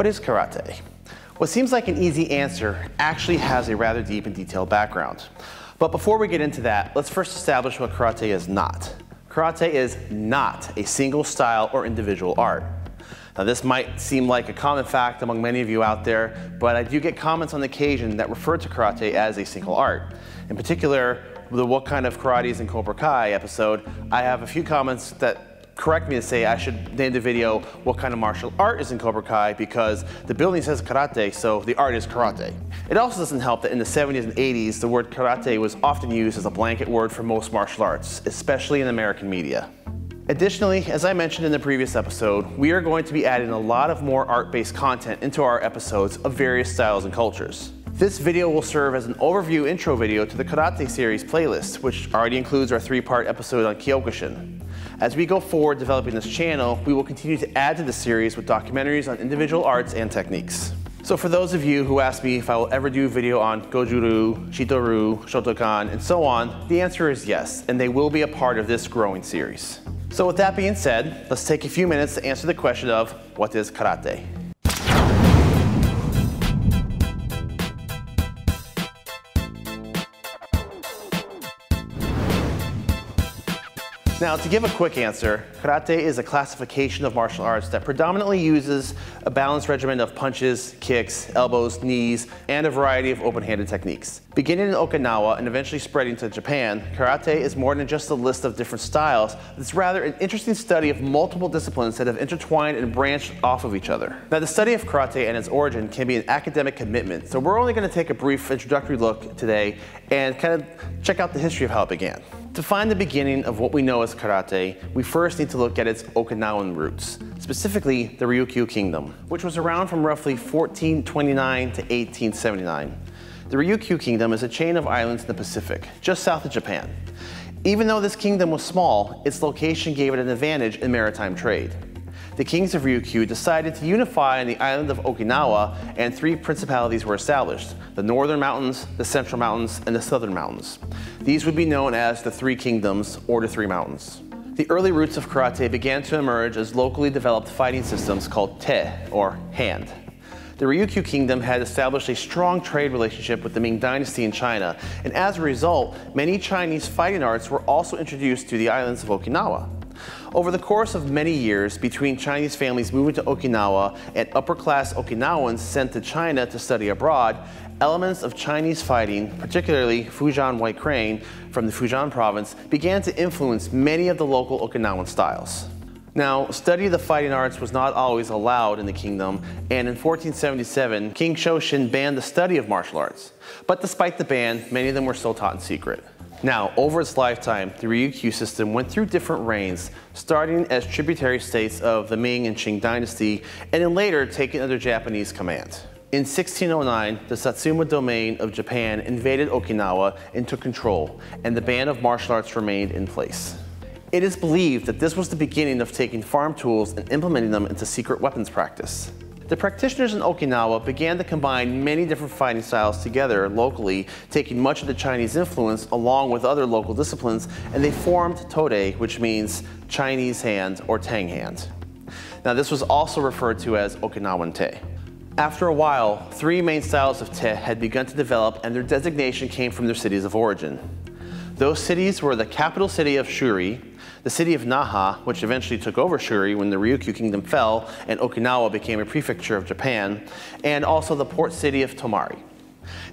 What is karate? What seems like an easy answer actually has a rather deep and detailed background. But before we get into that, let's first establish what karate is not. Karate is not a single style or individual art. Now this might seem like a common fact among many of you out there, but I do get comments on occasion that refer to karate as a single art. In particular, the What Kind of Karate is in Cobra Kai episode, I have a few comments that correct me to say I should name the video what kind of martial art is in Cobra Kai because the building says karate, so the art is karate. It also doesn't help that in the 70s and 80s, the word karate was often used as a blanket word for most martial arts, especially in American media. Additionally, as I mentioned in the previous episode, we are going to be adding a lot of more art-based content into our episodes of various styles and cultures. This video will serve as an overview intro video to the Karate series playlist, which already includes our three-part episode on Kyokushin. As we go forward developing this channel, we will continue to add to the series with documentaries on individual arts and techniques. So for those of you who ask me if I will ever do a video on Goju-ryu, Shito-ryu, Shotokan, and so on, the answer is yes, and they will be a part of this growing series. So with that being said, let's take a few minutes to answer the question of what is karate? Now, to give a quick answer, karate is a classification of martial arts that predominantly uses a balanced regimen of punches, kicks, elbows, knees, and a variety of open-handed techniques. Beginning in Okinawa and eventually spreading to Japan, karate is more than just a list of different styles. It's rather an interesting study of multiple disciplines that have intertwined and branched off of each other. Now, the study of karate and its origin can be an academic commitment, so we're only going to take a brief introductory look today and kind of check out the history of how it began. To find the beginning of what we know as karate, we first need to look at its Okinawan roots, specifically the Ryukyu Kingdom, which was around from roughly 1429 to 1879. The Ryukyu Kingdom is a chain of islands in the Pacific, just south of Japan. Even though this kingdom was small, its location gave it an advantage in maritime trade the kings of Ryukyu decided to unify on the island of Okinawa and three principalities were established, the northern mountains, the central mountains, and the southern mountains. These would be known as the Three Kingdoms or the Three Mountains. The early roots of karate began to emerge as locally developed fighting systems called te, or hand. The Ryukyu kingdom had established a strong trade relationship with the Ming dynasty in China, and as a result, many Chinese fighting arts were also introduced to the islands of Okinawa. Over the course of many years, between Chinese families moving to Okinawa and upper-class Okinawans sent to China to study abroad, elements of Chinese fighting, particularly Fujian White Crane from the Fujian province, began to influence many of the local Okinawan styles. Now, study of the fighting arts was not always allowed in the kingdom, and in 1477, King Shoshin banned the study of martial arts. But despite the ban, many of them were still taught in secret. Now, over its lifetime, the Ryukyu system went through different reigns, starting as tributary states of the Ming and Qing dynasty, and then later taken under Japanese command. In 1609, the Satsuma domain of Japan invaded Okinawa and took control, and the ban of martial arts remained in place. It is believed that this was the beginning of taking farm tools and implementing them into secret weapons practice. The practitioners in Okinawa began to combine many different fighting styles together locally, taking much of the Chinese influence along with other local disciplines, and they formed Tode, which means Chinese hand or Tang hand. Now this was also referred to as Okinawan Te. After a while, three main styles of Te had begun to develop and their designation came from their cities of origin. Those cities were the capital city of Shuri, the city of Naha, which eventually took over Shuri when the Ryukyu kingdom fell and Okinawa became a prefecture of Japan, and also the port city of Tomari.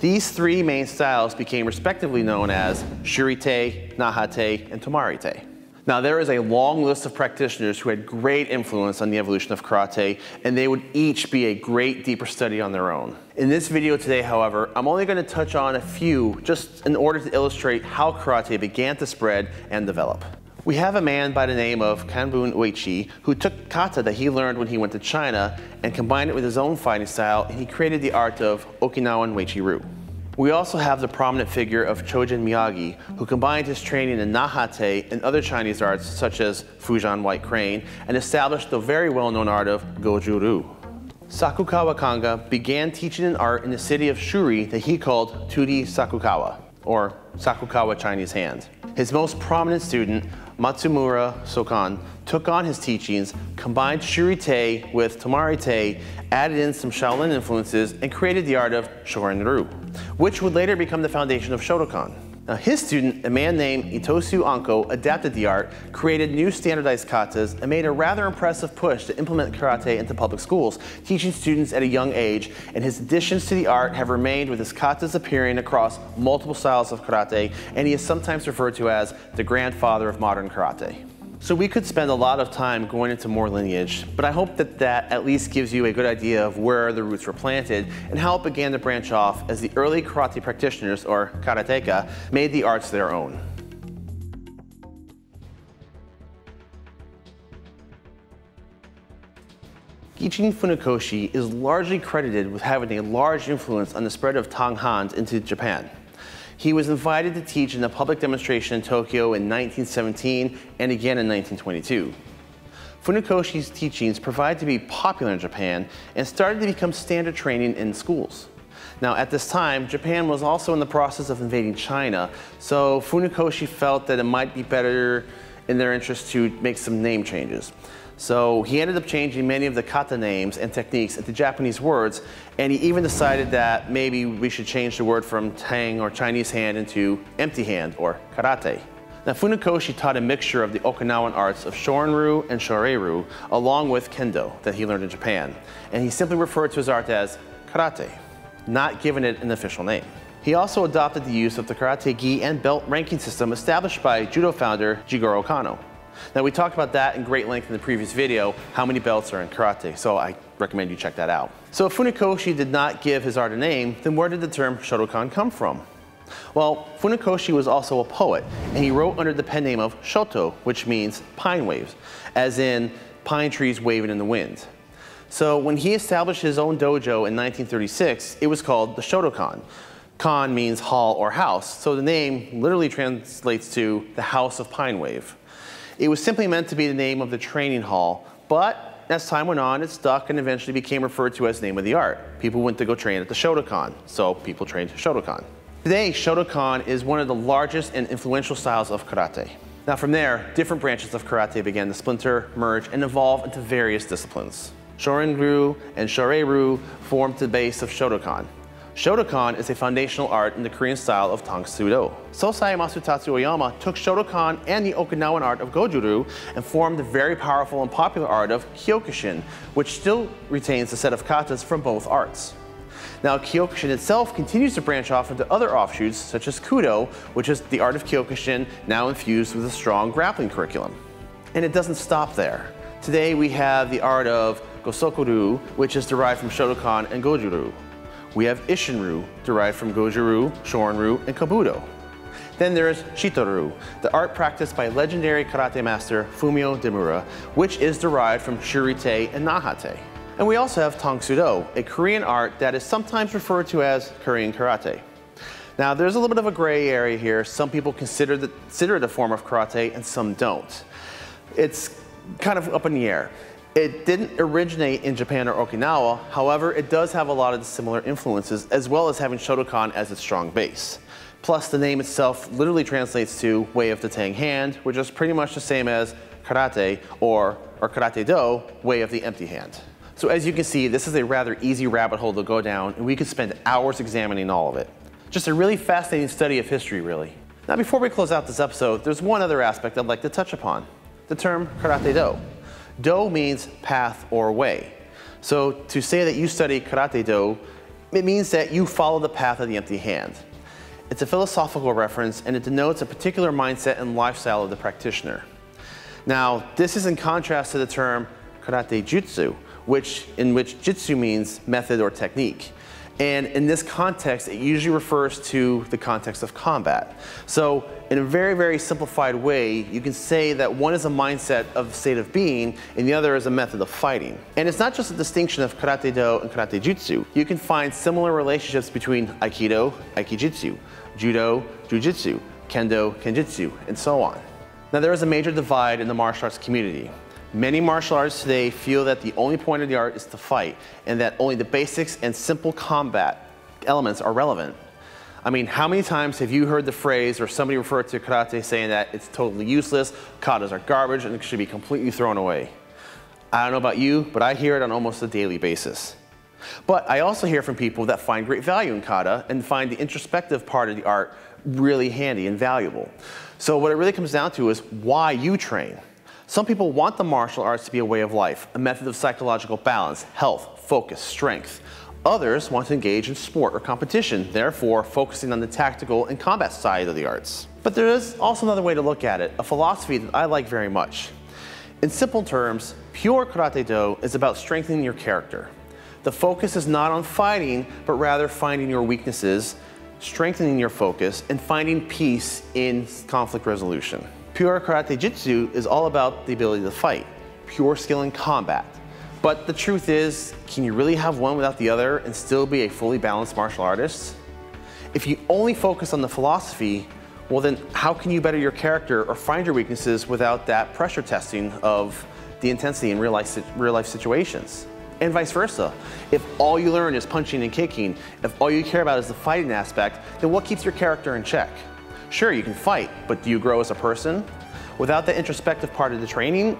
These three main styles became respectively known as Shuri-te, Naha-te, and Tomari-te. Now there is a long list of practitioners who had great influence on the evolution of karate, and they would each be a great deeper study on their own. In this video today, however, I'm only going to touch on a few just in order to illustrate how karate began to spread and develop. We have a man by the name of Kanbun Uechi who took kata that he learned when he went to China and combined it with his own fighting style and he created the art of Okinawan Uechi-ryu. We also have the prominent figure of Chojun Miyagi, who combined his training in Nahate and other Chinese arts such as Fujian White Crane and established the very well-known art of Goju-ryu. Sakukawa Kanga began teaching an art in the city of Shuri that he called Tudi Sakukawa, or Sakukawa Chinese Hand. His most prominent student Matsumura Sokan, took on his teachings, combined Shuri-te with Tomari-te, added in some Shaolin influences, and created the art of Shorin-ryu, which would later become the foundation of Shotokan. Now his student, a man named Itosu Anko, adapted the art, created new standardized katas, and made a rather impressive push to implement karate into public schools, teaching students at a young age, and his additions to the art have remained with his katas appearing across multiple styles of karate, and he is sometimes referred to as the grandfather of modern karate. So we could spend a lot of time going into more lineage, but I hope that that at least gives you a good idea of where the roots were planted and how it began to branch off as the early karate practitioners, or karateka, made the arts their own. Gichin Funakoshi is largely credited with having a large influence on the spread of Tang Hans into Japan. He was invited to teach in a public demonstration in Tokyo in 1917 and again in 1922. Funakoshi's teachings proved to be popular in Japan and started to become standard training in schools. Now, at this time, Japan was also in the process of invading China, so Funakoshi felt that it might be better in their interest to make some name changes. So he ended up changing many of the kata names and techniques into Japanese words, and he even decided that maybe we should change the word from tang or Chinese hand into empty hand or karate. Now Funakoshi taught a mixture of the Okinawan arts of Shorin-ryu and Shorei-ryu, along with Kendo that he learned in Japan, and he simply referred to his art as karate, not giving it an official name. He also adopted the use of the karate gi and belt ranking system established by judo founder Jigoro Kano. Now we talked about that in great length in the previous video, how many belts are in karate, so I recommend you check that out. So if Funakoshi did not give his art a name, then where did the term Shotokan come from? Well, Funakoshi was also a poet, and he wrote under the pen name of Shoto, which means pine waves, as in pine trees waving in the wind. So when he established his own dojo in 1936, it was called the Shotokan. Kan means hall or house, so the name literally translates to the house of pine wave. It was simply meant to be the name of the training hall, but as time went on, it stuck and eventually became referred to as name of the art. People went to go train at the Shotokan, so people trained Shotokan. Today, Shotokan is one of the largest and influential styles of karate. Now from there, different branches of karate began to splinter, merge, and evolve into various disciplines. Shorin-ryu and Shorei-ryu formed the base of Shotokan. Shotokan is a foundational art in the Korean style of Tang Soo Do. Sosai Masutatsu Oyama took Shotokan and the Okinawan art of Goju-ryu and formed the very powerful and popular art of Kyokushin, which still retains a set of katas from both arts. Now, Kyokushin itself continues to branch off into other offshoots, such as Kudo, which is the art of Kyokushin now infused with a strong grappling curriculum. And it doesn't stop there. Today we have the art of Gosoku-ryu, which is derived from Shotokan and Goju-ryu we have Isshin-ryu, derived from Goju-ryu, and Kobudo. Then there's Shito-ryu, the art practiced by legendary karate master Fumio Demura, which is derived from Shuri-te and Naha-te. And we also have Tang Soo Do, a Korean art that is sometimes referred to as Korean karate. Now there's a little bit of a gray area here. Some people consider, the, consider it a form of karate and some don't. It's kind of up in the air. It didn't originate in Japan or Okinawa, however, it does have a lot of similar influences, as well as having Shotokan as its strong base. Plus, the name itself literally translates to way of the Tang hand, which is pretty much the same as karate or, or karate do, way of the empty hand. So as you can see, this is a rather easy rabbit hole to go down, and we could spend hours examining all of it. Just a really fascinating study of history, really. Now, before we close out this episode, there's one other aspect I'd like to touch upon, the term karate do. Do means path or way. So to say that you study Karate Do, it means that you follow the path of the empty hand. It's a philosophical reference and it denotes a particular mindset and lifestyle of the practitioner. Now, this is in contrast to the term Karate Jutsu, which, in which Jitsu means method or technique. And in this context, it usually refers to the context of combat. So in a very, very simplified way, you can say that one is a mindset of state of being and the other is a method of fighting. And it's not just a distinction of Karate Do and Karate Jutsu. You can find similar relationships between Aikido, Aikijutsu, Judo, Jujitsu, Kendo, Kenjutsu, and so on. Now there is a major divide in the martial arts community. Many martial artists today feel that the only point of the art is to fight and that only the basics and simple combat elements are relevant. I mean, how many times have you heard the phrase or somebody refer to karate saying that it's totally useless, katas are garbage, and it should be completely thrown away? I don't know about you, but I hear it on almost a daily basis. But I also hear from people that find great value in kata and find the introspective part of the art really handy and valuable. So what it really comes down to is why you train. Some people want the martial arts to be a way of life, a method of psychological balance, health, focus, strength. Others want to engage in sport or competition, therefore focusing on the tactical and combat side of the arts. But there is also another way to look at it, a philosophy that I like very much. In simple terms, pure Karate Do is about strengthening your character. The focus is not on fighting, but rather finding your weaknesses, strengthening your focus, and finding peace in conflict resolution. Pure Karate Jitsu is all about the ability to fight, pure skill in combat, but the truth is, can you really have one without the other and still be a fully balanced martial artist? If you only focus on the philosophy, well then how can you better your character or find your weaknesses without that pressure testing of the intensity in real life, real life situations? And vice versa. If all you learn is punching and kicking, if all you care about is the fighting aspect, then what keeps your character in check? Sure, you can fight, but do you grow as a person? Without the introspective part of the training,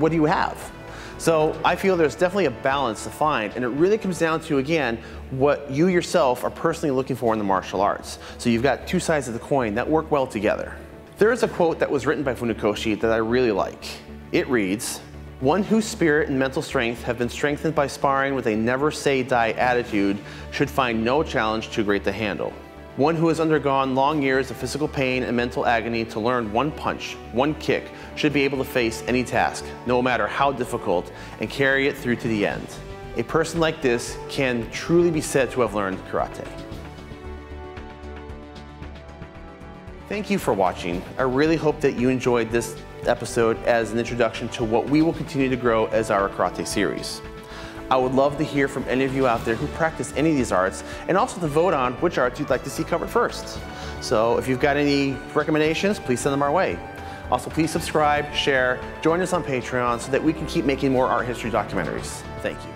what do you have? So I feel there's definitely a balance to find, and it really comes down to, again, what you yourself are personally looking for in the martial arts. So you've got two sides of the coin that work well together. There is a quote that was written by Funakoshi that I really like. It reads, one whose spirit and mental strength have been strengthened by sparring with a never say die attitude should find no challenge too great to handle. One who has undergone long years of physical pain and mental agony to learn one punch, one kick, should be able to face any task, no matter how difficult, and carry it through to the end. A person like this can truly be said to have learned karate. Thank you for watching. I really hope that you enjoyed this episode as an introduction to what we will continue to grow as our karate series. I would love to hear from any of you out there who practice any of these arts and also to vote on which arts you'd like to see covered first. So if you've got any recommendations, please send them our way. Also, please subscribe, share, join us on Patreon so that we can keep making more art history documentaries. Thank you.